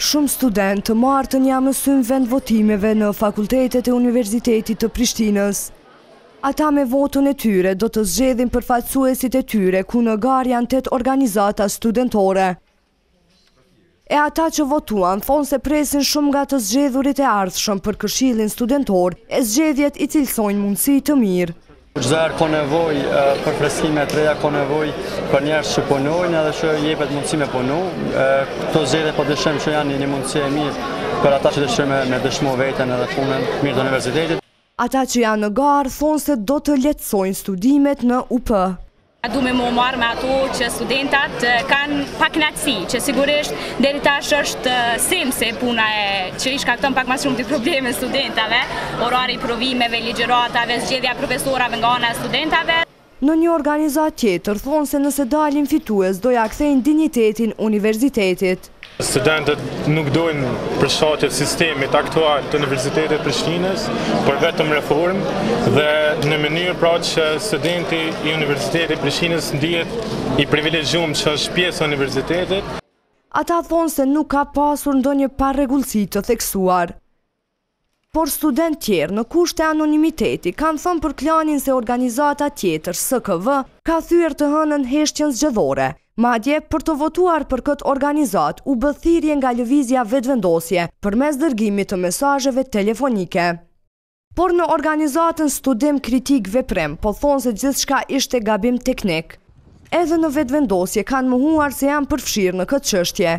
Shumë studentë të martën ia mësynë vendvotimeve në fakultetet e Universitetit të Prishtinës. Ata me votën e tyre do të zgjedhin përfaqësuesit e tyre ku në garë janë 8 organizata studentore. E ata që votuan thonë se presin shumë nga të zgjedhurit e ardhshëm për Këshillin Studentor e zgjedhjet i cilësojnë mundësi të mirë. Çdo herë ka nevojë për freskime të reja, ka nevojë për njerëz që punojnë edhe t'u jepet mundësi me punu. Këto zgjedhje padyshim që janë një mundësi e mirë për ata që dëshirojnë me dëshmu veten edhe punën n'të mirë të universitetit. Ata që janë në garë thonë se do të lehtësojnë studimet në UP. Dumë me u marrë me ato që studentat kanë pakënaqësi, që sigurisht deri tash është sim se puna e që i shkakton pak mas shumë të probleme studentave, orari provimeve, ligjeratave, zgjedhja e profesorave nga ana e studentave. Në një organizatë tjetër thonë se nëse dalin fitues do ia kthejnë dinjitetin universitetit. Studentët nuk dojnë t'i përshtaten sistemit aktual të Universitetit të Prishtinës, por vetëm reformë dhe në mënyrë pra që studenti i Universitetit të Prishtinës të ndihet i privilegjum që është pjesë e universitetit. Ata thonë se nuk ka pasur ndonjë parregullsi të theksuar. Por studentë tjerë, në kushte anonimiteti, kanë thënë për Klanin se organizata tjetër, SKV, ka thyer të hënën heshtjen zgjedhore. Madje, për të votuar për këtë organizatë, u bë thirrje nga Lëvizja Vetëvendosje, përmes dërgimit të mesazheve telefonike. Por në organizatën Studim Kritik Veprim po thonë se gjithçka ishte gabim teknik. Edhe në Vetëvendosje kanë mohuar se janë përfshirë në këtë çështje.